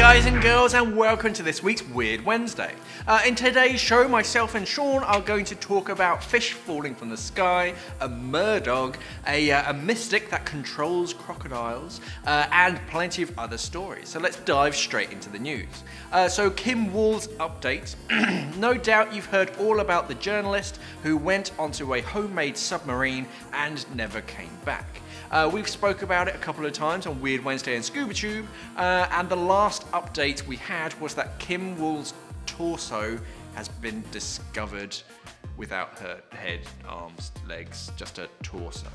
guys and girls, and welcome to this week's Weird Wednesday. Uh, in today's show, myself and Shaun are going to talk about fish falling from the sky, a merdog, a, uh, a mystic that controls crocodiles, uh, and plenty of other stories. So let's dive straight into the news. Uh, so, Kim Wall's update. no doubt you've heard all about the journalist who went onto a homemade submarine and never came back. Uh, we've spoke about it a couple of times on Weird Wednesday and Scuba Tube, uh, and the last update we had was that Kim Wall's torso has been discovered without her head, arms, legs, just a torso.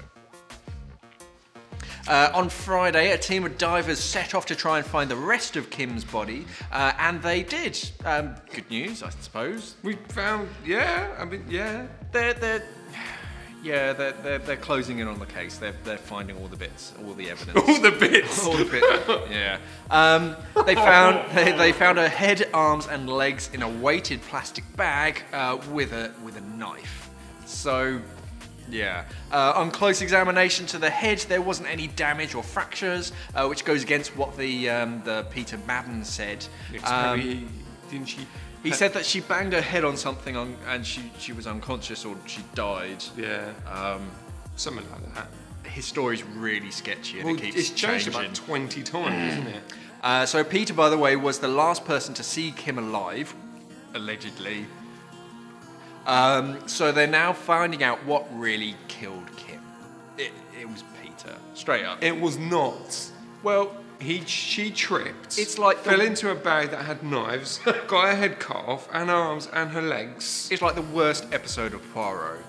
Uh, on Friday, a team of divers set off to try and find the rest of Kim's body, uh, and they did. Um, good news, I suppose. We found, yeah, I mean, yeah. They're, they're, yeah, they're, they're, they're closing in on the case. They're, they're finding all the bits, all the evidence. All the bits. all the bits. Yeah. Um, they found they, they found her head, arms, and legs in a weighted plastic bag uh, with a with a knife. So. Yeah. Uh, on close examination to the head, there wasn't any damage or fractures, uh, which goes against what the um, the Peter Madsen said. Um, didn't she? He said that she banged her head on something on, and she, she was unconscious or she died. Yeah, Um, something like that. his story's really sketchy and Well, it keeps it's changed changing. about 20 times, isn't it? Uh, so Peter, by the way, was the last person to see Kim alive, allegedly. Um, so they're now finding out what really killed Kim. It, it was Peter, straight up. It was not. well, He, she tripped. It's like the- fell into a bag that had knives, got her head cut off, and her arms and her legs. it's like the worst episode of Poirot.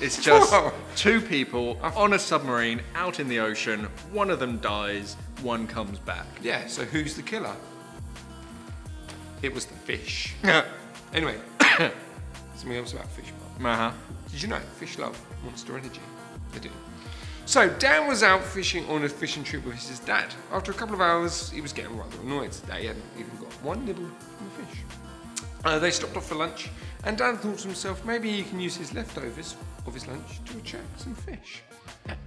It's just two people on a submarine out in the ocean. One of them dies, one comes back. Yeah. So who's the killer? It was the fish. Anyway, something else about fish. Mark. uh-huh. Did you know fish love Monster Energy? They do. So Dan was out fishing on a fishing trip with his dad. After a couple of hours, he was getting rather annoyed that he hadn't even got one nibble from the fish. Uh, they stopped off for lunch, and Dan thought to himself, maybe he can use his leftovers of his lunch to attract some fish.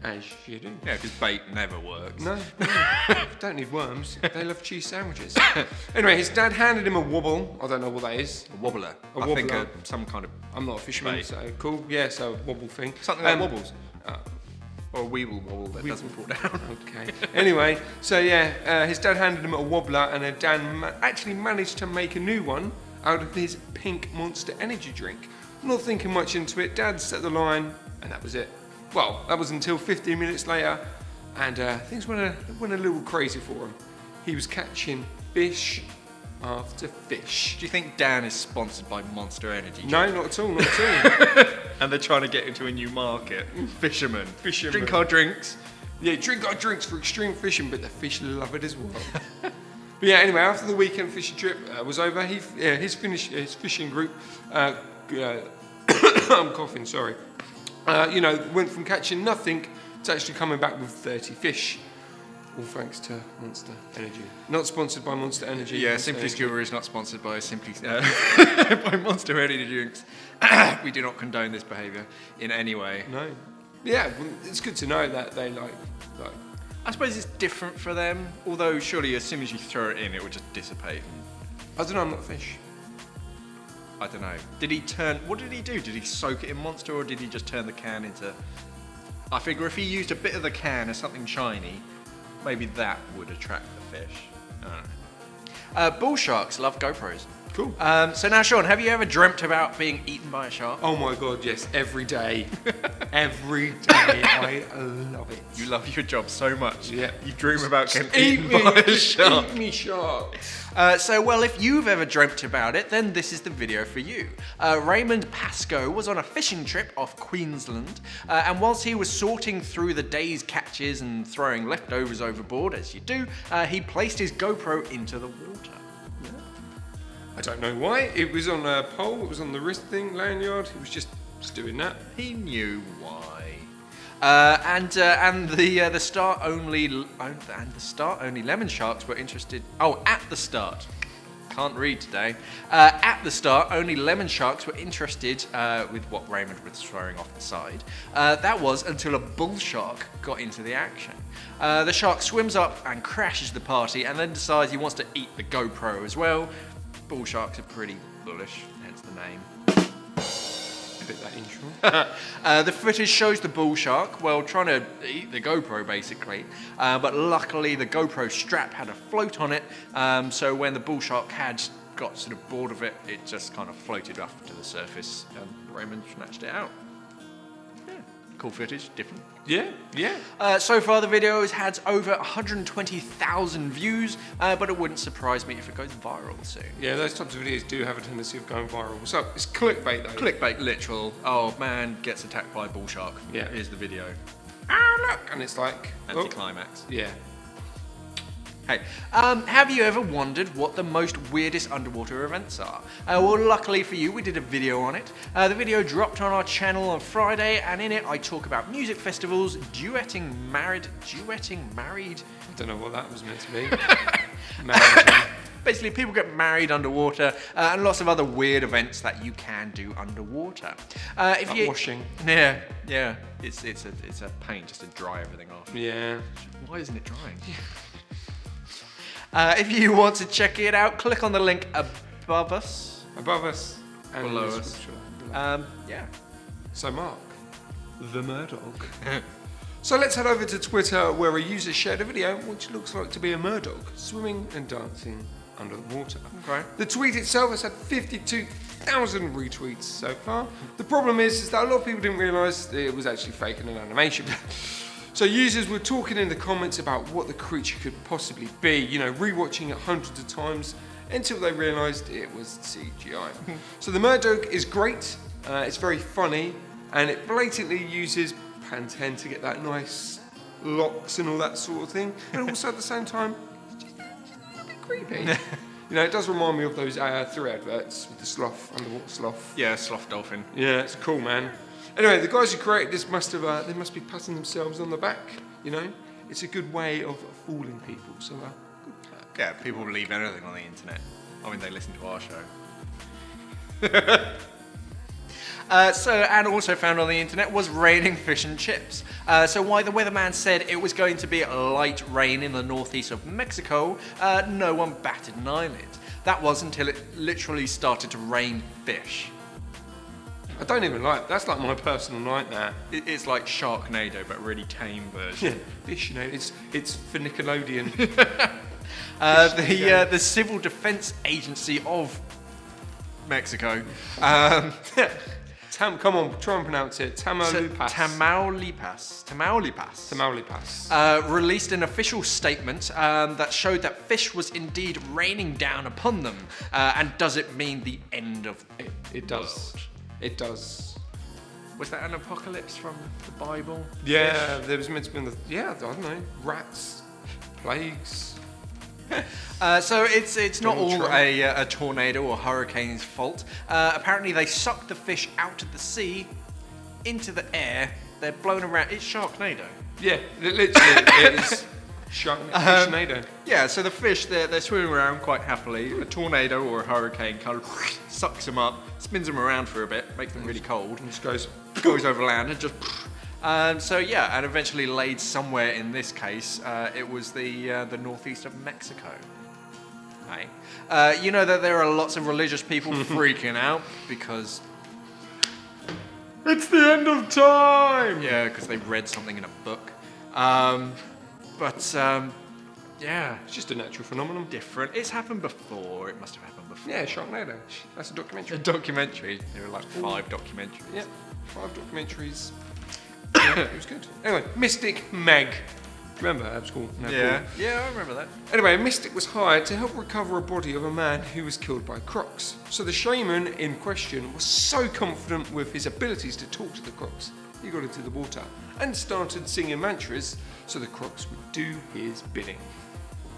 As you do. Yeah, because bait never works. No, no, don't need worms. They love cheese sandwiches. anyway, his dad handed him a wobble. I don't know what that is. A wobbler. A I think wobbler. uh, some kind of I'm not a fisherman, Bait. so cool. Yeah, so wobble thing. something that Um, wobbles. Or a weevil wobble that doesn't fall down. Okay. Anyway, so yeah, uh, his dad handed him a wobbler, and uh, Dan ma- actually managed to make a new one out of his pink Monster Energy drink. Not thinking much into it, Dad set the line, and that was it. Well, that was until 15 minutes later, and uh, things went a, went a little crazy for him. He was catching fish after fish. Do you think Dan is sponsored by Monster Energy? No, not at all, not at all. And they're trying to get into a new market. Fishermen. Fishermen. Drink our drinks. Yeah, drink our drinks for extreme fishing, but the fish love it as well. but yeah, anyway, after the weekend fishing trip uh, was over, he, uh, his, finish, his fishing group, uh, uh, I'm coughing, sorry, uh, you know, went from catching nothing to actually coming back with 30 fish. All thanks to Monster Energy. Not sponsored by Monster Energy. Yeah, Monster Simply. Scuba is not sponsored by Simply uh, by Monster Energy drinks. we do not condone this behaviour in any way. No. Yeah, well, it's good to know that they like, like I suppose it's different for them. Although surely as soon as you throw it in, it would just dissipate. I don't know, I'm not a fish. I don't know. Did he turn? What did he do? Did he soak it in Monster, or did he just turn the can into? I figure if he used a bit of the can as something shiny, maybe that would attract the fish. Uh, bull sharks love GoPros. Cool. Um, so now, Shaun, have you ever dreamt about being eaten by a shark? Oh my god, yes, every day. every day. I love it. You love your job so much. Yeah. You dream about getting Eat eaten me, by a shark. eat me shark. Uh, so, well, if you've ever dreamt about it, then this is the video for you. Uh, Raymond Pascoe was on a fishing trip off Queensland, uh, and whilst he was sorting through the day's catches and throwing leftovers overboard, as you do, uh, he placed his GoPro into the water. I don't know why. It was on a pole, it was on the wrist thing, lanyard. He was just, just doing that. He knew why. Uh, and uh, and the uh, the start only and the start only lemon sharks were interested. Oh, at the start. can't read today. Uh, at the start, only lemon sharks were interested uh, with what Raymond was throwing off the side. Uh, that was until a bull shark got into the action. The shark swims up and crashes the party and then decides he wants to eat the GoPro as well. Bull sharks are pretty bullish, hence the name. Edit that intro. Uh, the footage shows the bull shark, well, trying to eat the GoPro basically, uh, but luckily the GoPro strap had a float on it, um, so when the bull shark had got sort of bored of it, it just kind of floated up to the surface and Raymond snatched it out. Cool footage, different. yeah, yeah. Uh, so far, the video has had over 120,000 views, uh, but it wouldn't surprise me if it goes viral soon. Yeah, those types of videos do have a tendency of going viral. So it's clickbait though. Clickbait, literal. Oh man, gets attacked by a bull shark. Yeah. Here's the video. Ah, look! And it's like, oh, Anticlimax. yeah. Hey, um, have you ever wondered what the most weirdest underwater events are? Uh, well, luckily for you, we did a video on it. Uh, the video dropped on our channel on Friday, and in it, I talk about music festivals, duetting married, duetting married. I don't know what that was meant to be. Basically, people get married underwater, uh, and lots of other weird events that you can do underwater. Uh, if Like you washing. yeah, yeah, it's it's a it's a pain just to dry everything off. Yeah. Why isn't it drying? Uh, if you want to check it out, click on the link above us. Above us and Below us. Um, yeah. So, Mark, the Merdog. so, let's head over to Twitter where a user shared a video which looks like to be a Merdog swimming and dancing under the water. Okay. The tweet itself has had 52,000 retweets so far. The problem is, is that a lot of people didn't realise it was actually fake and an animation. So users were talking in the comments about what the creature could possibly be, you know, rewatching it hundreds of times until they realised it was CGI. so the Merdog is great, uh, it's very funny, and it blatantly uses Pantene to get that nice locks and all that sort of thing, but also at the same time, it's just a little bit creepy. you know, it does remind me of those uh, three adverts with the sloth, underwater sloth. Yeah, sloth dolphin. Yeah, it's cool, man. Anyway, the guys who created this must have, uh, they must be patting themselves on the back, you know? It's a good way of fooling people, so uh. Yeah, people believe anything on the internet. I mean, they listen to our show. Uh, so, and also found on the internet was raining fish and chips. Uh, so, why the weatherman said it was going to be a light rain in the northeast of Mexico, uh, no one batted an eyelid. That was until it literally started to rain fish. I don't even like, that's like my personal nightmare. It- It's like Sharknado, but really tame version. Yeah, this, you know, it's, it's for Nickelodeon. Uh, the uh, the Civil Defense Agency of Mexico, um, Tam, come on, try and pronounce it. Tamaulipas. Tamaulipas, Tamaulipas, Tamaulipas. uh, released an official statement um, that showed that fish was indeed raining down upon them. Uh, and does it mean the end of It, it does. It does. Was that an apocalypse from the Bible? Yeah, there was meant to be, in the, yeah, I don't know, rats, plagues. Uh, so it's it's not all a, uh, a tornado or hurricane's fault. Uh, apparently, they suck the fish out of the sea into the air. They're blown around. It's Sharknado. Yeah, li- literally, it is shark, Um, fishnado. Yeah, so the fish they're, they're swimming around quite happily. A tornado or a hurricane kind of sucks them up, spins them around for a bit, makes them really cold, And just goes, goes over land and just. Um, so yeah, and eventually laid somewhere in this case, uh, it was the uh, the northeast of Mexico. Hey, uh, you know that there are lots of religious people freaking out because it's the end of time! yeah, because they read something in a book. Um, but um, yeah, It's just a natural phenomenon. different. It's happened before. It must have happened before. Yeah, Sharknado. That's a documentary. A documentary. There were like five documentaries. Yeah, five documentaries. yeah, it was good. Anyway, Mystic Meg. Remember that was called? No, Yeah, yeah, I remember that. Anyway, Mystic was hired to help recover a body of a man who was killed by crocs. So the shaman in question was so confident with his abilities to talk to the crocs, he got into the water and started singing mantras so the crocs would do his bidding.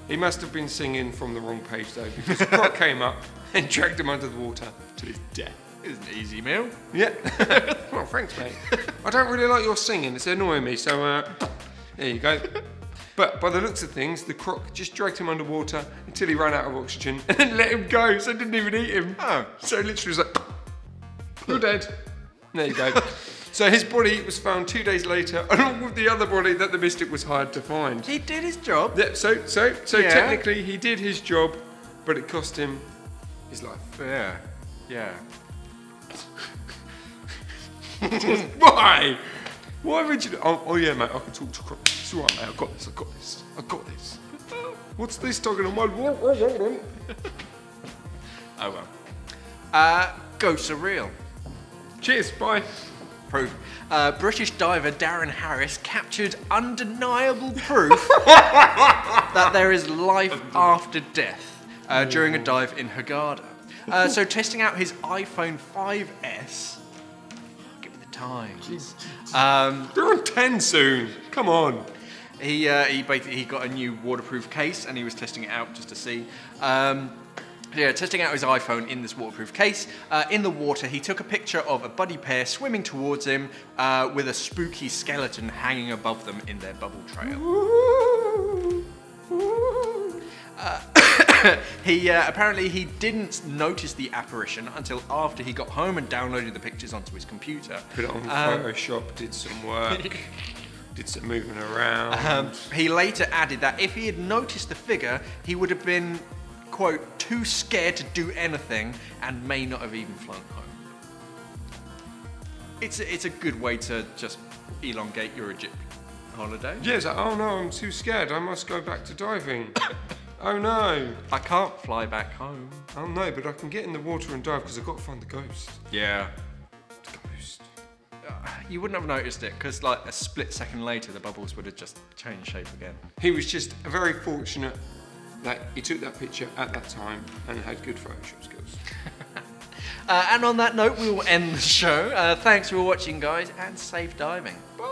He must have been singing from the wrong page though, because the croc came up and dragged him under the water to his death. It's an easy meal. Yeah. well, thanks, mate. I don't really like your singing. It's annoying me. So uh, there you go. But by the looks of things, the croc just dragged him underwater until he ran out of oxygen and then let him go, so didn't even eat him. Oh. So literally was like, you're dead. There you go. So his body was found two days later, along with the other body that the mystic was hired to find. He did his job. Yeah, so so so Yeah. technically he did his job, but it cost him his life. Yeah. Yeah. Why? Why would you? Oh, oh yeah, mate. I can talk to Croc. It's all right, mate. I've got this. I've got this. I've got this. What's this talking on my wall? Oh well. Uh, ghosts are real. Cheers. Bye. Proof. Uh, British diver Darren Harris captured undeniable proof that there is life after death uh, during a dive in Hurghada. Uh, so, testing out his iPhone 5S. Give me the time. Um, They're on ten soon. Come on. he uh, he basically he got a new waterproof case and he was testing it out just to see. Um, yeah, testing out his iPhone in this waterproof case. Uh, in the water, he took a picture of a buddy pair swimming towards him uh, with a spooky skeleton hanging above them in their bubble trail. He uh, apparently he didn't notice the apparition until after he got home and downloaded the pictures onto his computer. Put it on Um, Photoshop. Did some work. did some moving around. Um, he later added that if he had noticed the figure, he would have been, quote, too scared to do anything and may not have even flown home. It's a, it's a good way to just elongate your Egypt holiday. Yes, oh no, I'm too scared. I must go back to diving. oh no. I can't fly back home. Oh no, but I can get in the water and dive because I've got to find the ghost. Yeah. Ghost. Uh, you wouldn't have noticed it because, like, a split second later, the bubbles would have just changed shape again. He was just a very fortunate that he took that picture at that time and had good Photoshop skills. Uh, and on that note, we will end the show. Uh, thanks for watching, guys, and safe diving. Bye.